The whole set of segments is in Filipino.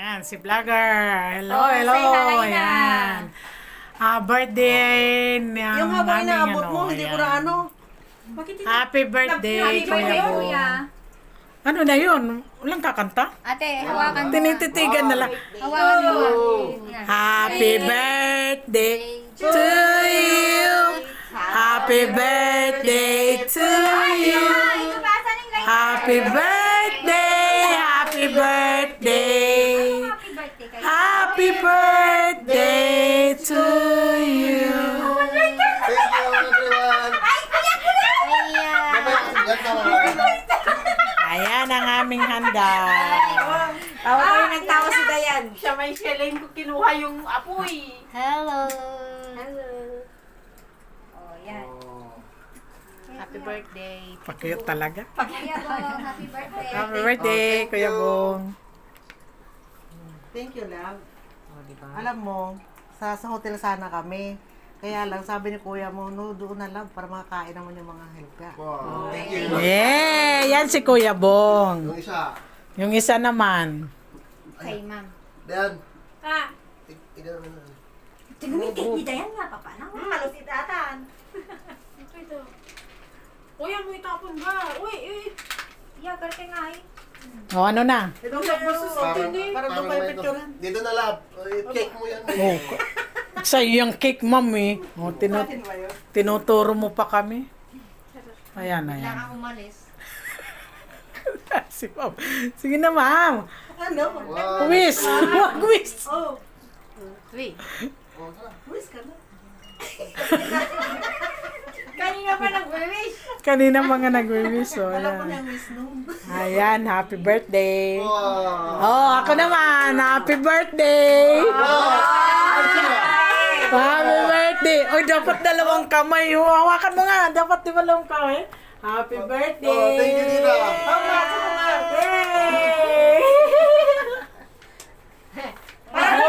Ayan, si vlogger. Hello, Oh, hello. say hi na. Ah, birthday ni Yung habang inaabot mo, hindi ko na ano. Bakit? Happy birthday, Happy Kuya birthday. Kuya. Ano na yun? Walang kakanta? Ate, hawakan mo. Tinititigan na lang. Hawakan mo. Happy birthday to you. Happy birthday to you. Happy birthday, happy birthday. Happy birthday kayo. To you. Thank you, everyone. Ayan ang aming handa. Tawa tayo ng tawa si Dayan. Siya may shelling ko kinuha yung apoy. Hello. Hello. Oh, yan. Happy birthday. Pakiyot talaga. Bo, happy birthday. Happy birthday, Kuya Bong. Thank you, love. Alam mo, sa, sa hotel sana kami. Kaya lang, sabi ni kuya mo, no, doon na lang para makakain naman yung mga helga. Wow, thank you. Yeah, yan si Kuya Bong. Yung isa. Yung isa naman. Kay ma'am. Dan. Ah, Tignan mo na. Tumitig, di tayo nga, papa na. halos itatan. Ito, ito. Uy, ang mo itapon ba? Uy, uy. Yeah, karte nga eh. O, ano na? Ito sa puso sa Parang, tindi. Para doon parang kayo picturean. Dito na lab. Ay, Cake mo yan. Oh, sa yung cake, mami. O, tinu- tinuturo mo pa kami. Ayan, ayan. Kailangan umalis. si ma'am. Sige na, ma'am. Ano? Wow. Wish. Wag wish. Oh, Three. Oh, wish ka na. Kanina pa nag-wish. Kanina mga nagwi-wish. O, Alam ko na wish nun. Ayan, happy birthday. Wow. Oh, ako naman. Happy birthday. Happy birthday. Oy, dapat dalawang kamay. Oh, hawakan mo nga. Dapat di ba dalawang kamay? Happy birthday. Oh, thank you, Nina. Yay!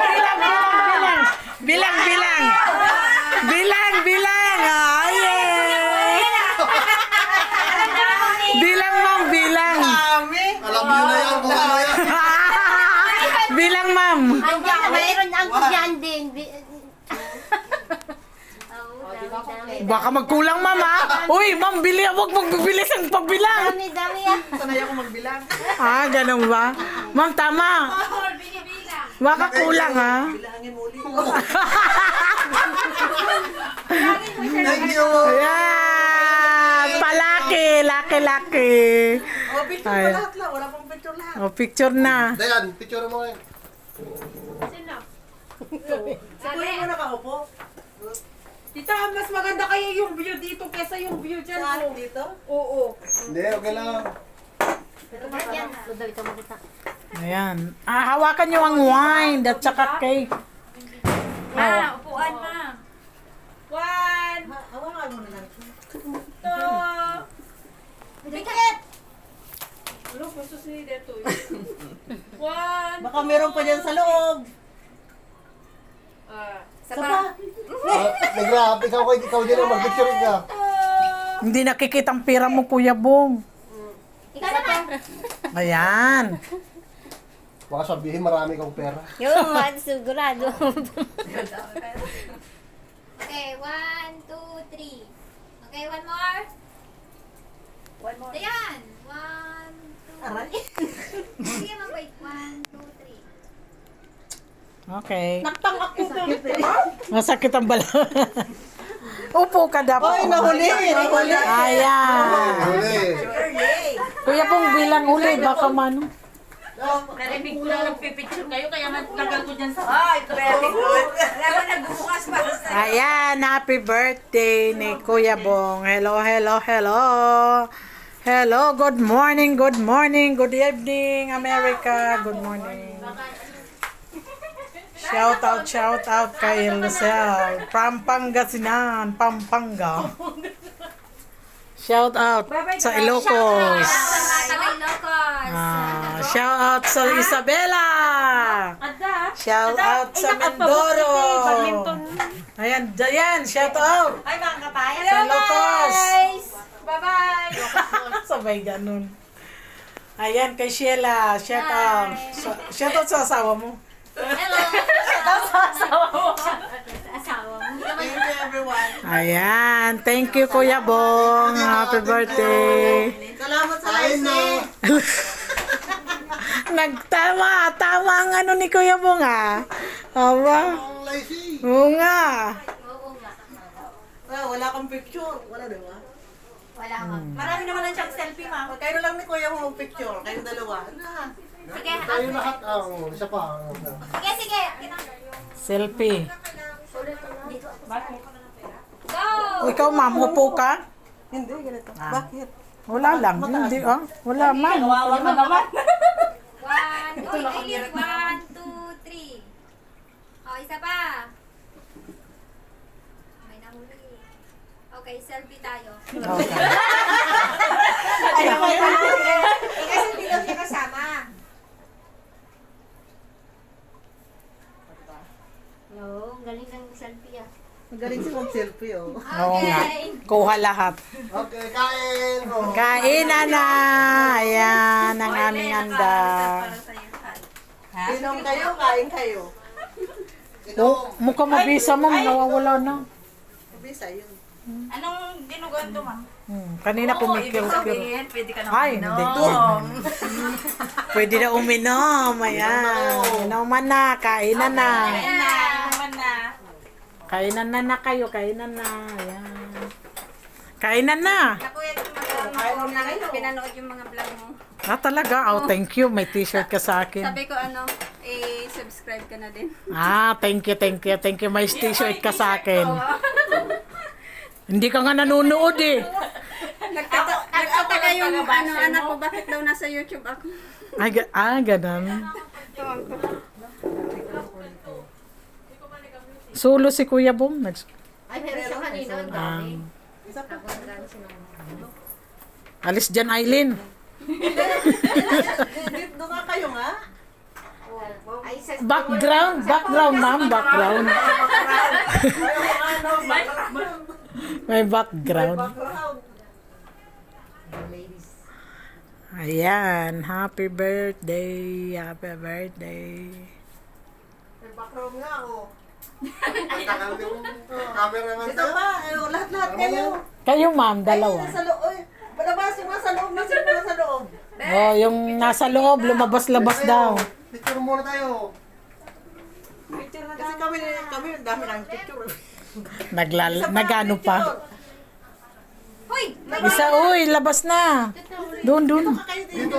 bilang, bilang, bilang, bilang. Bilang, bilang. Ah, yay! Bilang, ma'am, bilang. Kami? Alam niyo na yan kung ano yan. Bilang, ma'am. Andiyan, mayroon ang dyan din. Oh. Baka magkulang, ma'am, ha? Uy, ma'am, bili. Huwag magbibilis ang pagbilang. Dami, dami ah. Sanay ako magbilang. Ah, ganun ba? Ma'am, tama. Baka kulang, ha? Bilangin mo ulit. Thank you. Ayan! Palaki, laki, laki. Oh, picture pa lahat lang. Wala pang picture lahat. O, picture na. Dayan, picture mo ngayon. Si kuya mo nakaupo. Tita, mas maganda kayo yung view dito kesa yung view dyan. Saan? Oh. Dito? Oo. Hindi, okay lang. Yan. Dali ka makita. Ayan. Ah, hawakan nyo ang wine at saka cake. Ma, upuan ma. One, Ha- Hawakan mo na lang. two. Pikit! Ano, gusto si Deto. One, Baka meron pa dyan sa loob. Ah, Sapa. Ah, Nag-rap, ikaw, ikaw din ang mag-picture ka. Hindi nakikita ang pera mo, Kuya Bong. Ikaw naman. Ayan. Baka sabihin marami kang pera. Yung man, sigurado. okay, one, two, three. Okay, one more. one more. Ayan. One, two. Aray. Sige, ma'am, wait. One, two, three. Okay. Naktang ako dito. Masakit ang bala. Upo ka dapat. Ay, nahuli. Nahuli. Ayan. Huli. Kuya Bong, bilang uli. Baka man. Narinig ko lang nagpipicture kayo, kaya naglagal ko dyan sa... Ay, very good. Alam nagbubukas pa. Ayan, happy birthday ni Kuya Bong. Hello, hello, hello. Hello, good morning, good morning, good evening, America. Good morning. Shout out, shout out kay Lucel. from Pangasinan, Pampanga. Shout out sa Ilocos. Ah, shout out sa Isabela. Ada. Shout out sa Mindoro. Ayan, Dayan, shout out. Ay, mga kapay. Sa Ilocos. Bye-bye. Sabay ganun. Ayan, kay Sheila. Shout out. Shout out sa asawa mo. Hello! Asawa mo. Asawa mo. Thank you everyone. Ayan. Thank you, Kuya Bong. Happy birthday. Salamat sa na. Nagtama. Tama ang ano ni Kuya Bong, ah. Aba. Ang. Oo nga. Ah, wala kang picture. Wala, di ba? Wala ka. Marami naman lang siyang selfie, ma'am. Kayo lang ni Kuya mo picture. Kayong dalawa. Na. Sige, Tayo lahat ang isa pa. ang- sige, sige. Selfie. Go! O, ikaw, ma'am, upo ka? Hindi, ganito. Bakit? Wala lang. Hindi, ah. Wala, ma'am. Kawawa ka naman. One, uy, Aileen, one, two, three. O, isa pa. May nahuli. Okay, selfie tayo. Okay. Ayaw mo yun. Eh, kasi hindi daw siya kasama. No, galing ng selfie ah. Magaling siya mag-selfie, oh. Oo nga. Kuha lahat. Okay, kain. Oh. Kain na na. Ayan ang aming handa. Inom kayo, kain kayo. Oh, mukha mabisa mo, nawawala na. Bisa yun. Anong dinugan to, ma'am? Hmm, kanina kumikil-kil. pwede ka Ay, hindi. Pwede na uminom. Ayan. Inuman na. Kainan na. Ayan na. Kainan na na kayo. Kainan na. Ayan. Kainan na. Ako yan, mag-ano na kayo. Pinanood yung mga vlog mo. Ah, talaga? Oh, thank you. May t-shirt ka sa akin. Sabi ko ano, eh, subscribe ka na din. Ah, thank you, thank you, thank you. May t-shirt ka sa akin. Hindi ka nga nanonood eh. Nagtata- Nagtataka yung ano, anak ko, bakit daw nasa YouTube ako? Ay, ah, ganun. Solo si Kuya Bong. Nags- Ay, meron siya kanina. Ang dami. Isa pa. alis dyan, Aileen. Dito nga kayo nga. Ay, sa Background, background, ma'am, background. May background. Background. Ayan, happy birthday, happy birthday. May background nga, oh. Tagal yung camera man Ito pa, ano, lahat-lahat kayo. Kayo, ma'am, Ay, dalawa. nasa loob. Palabas yung nasa loob. Nasa loob, nasa loob. Oh, yung nasa loob, lumabas-labas daw. Picture muna tayo. Kasi kami, kami, ang dami ng picture. Naglal, nagano pa. Hoy! Isa, uy, labas na. Doon, doon. Kayo dito.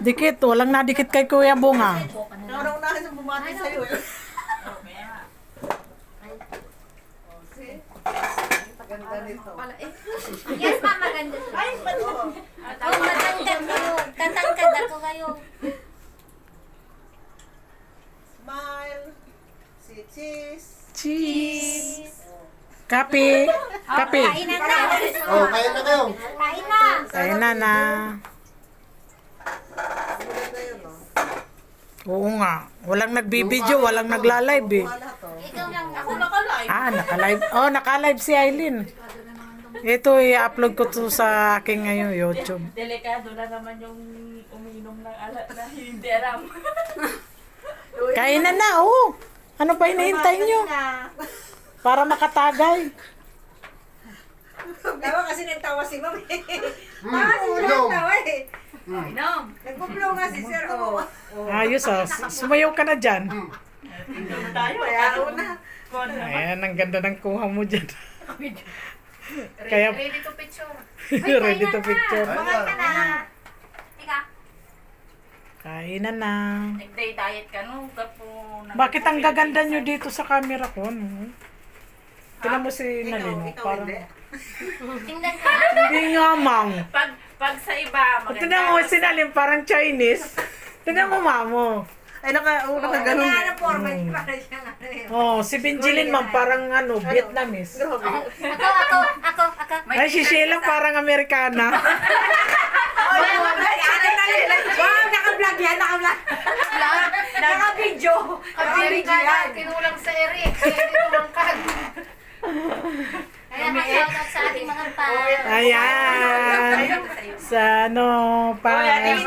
Dikit, walang nadikit kay Kuya Bong ah. Nauna-unahin sa bumati sa'yo. eh. Ganda nito. Yes, ma'am, maganda siya. Ay, Oh, matangkad kayo. Tatangkad ako kayo. Smile. Si cheese. Cheese. Kape. Kape. Kainan na. Oh, kain na kayo. Kain na. Kaya na na. Oo nga. Walang nagbibideo, walang nagla-live eh. Ikaw lang. Ako naka-live. Ah, naka-live. Oh, naka-live si Aileen. Ito, i-upload ko to sa aking ngayon YouTube. Delikado na naman yung uminom ng alat na hindi alam. Kainan na, oh. Ano pa hinihintay nyo? Para makatagay. Tawa kasi nagtawa si Ma'am. Hmm, inom. eh. Inom. Nagpuplo nga si Sir. Oh. Ayos ah. Sumayaw ka na dyan. Tayo. Kaya una. Ayan, ang ganda ng kuha mo dyan. Kaya, Ready to picture. ready to picture. Kumain ka na. Teka. Kainan na. Nag-day diet ka no? Kapo. Bakit ang gaganda nyo dito sa camera ko? No? Tingnan mo si Nalino. ikaw Parang, hindi. Tingnan ka. hindi nga, ma'am. Pag, pag sa iba, maganda. Tingnan mo si Nalin, parang Chinese. Tingnan mo, mamo. Ay, naka, oh, nakaganon. Kaya na format para siyang ano yun. Oh, si Benjilin, ma'am, parang ano, Vietnamese. Grabe. Ako, ako, ako, ako. Ay, si Sheila parang Amerikana. Wow, naka-vlog yan, naka-vlog. Naka-video. Naka-video yan. Kinulang sa Eric. Tumangkad. Kaya ma-shoutout sa ating mga fans. Ayan. Sa ano, paas dyan.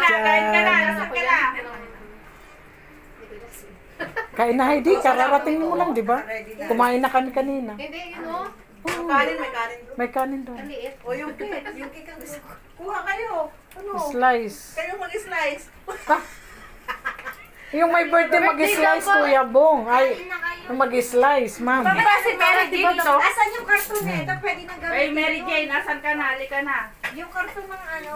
Kain na Heidi, kararating mo lang, di ba? Kumain na kami kanina. Hindi, yun o. Kanin, may kanin. May kanin doon. O yung cake, yung cake ang gusto ko. Kuha kayo. Ano? Slice. Kayo mag-slice. Yung may birthday mag-slice, Kuya Bong. Ay, yung mag-slice, ma'am. Kasi Mary Jane to. Asan yung cartoon eh? Ito pwede nang Hey, gawin. Mary Jane, asan ka na? Halika na. Yung cartoon ng ano.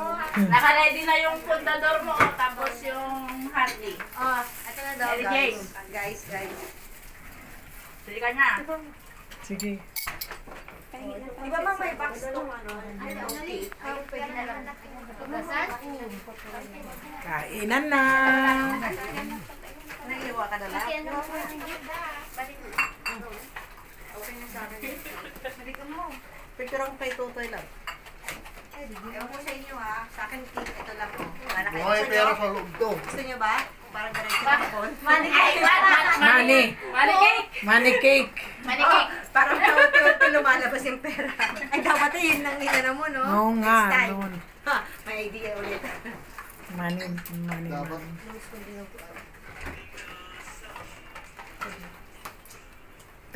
Naka-ready na yung pundador mo, tapos yung Harley. Oh, ito na daw Mary guys. Jane. Guys, guys. Sige ka na. Sige. Di ba mang may box tong ano? Ano, cake? Ay, pwede na lang. Kainan na. Naiiwa ka na lang. Picture ang kay Tutoy lang. Ewan ko sa inyo ha. Sa akin cake, ito lang. oh. Para kayo. Buhay pera sa loob to. Gusto nyo ba? Parang diretso na ako. Money. Money cake! Money cake. Money Oh, cake! parang paunti-unti lumalabas yung pera. Ay, dapat eh, yun lang inano mo, no? Oo nga, Next time. Ha, may idea ulit. Money, money, Dapat. money.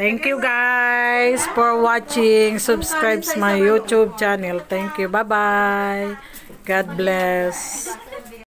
Thank you guys for watching. Subscribe my YouTube channel. Thank you. Bye-bye. God bless.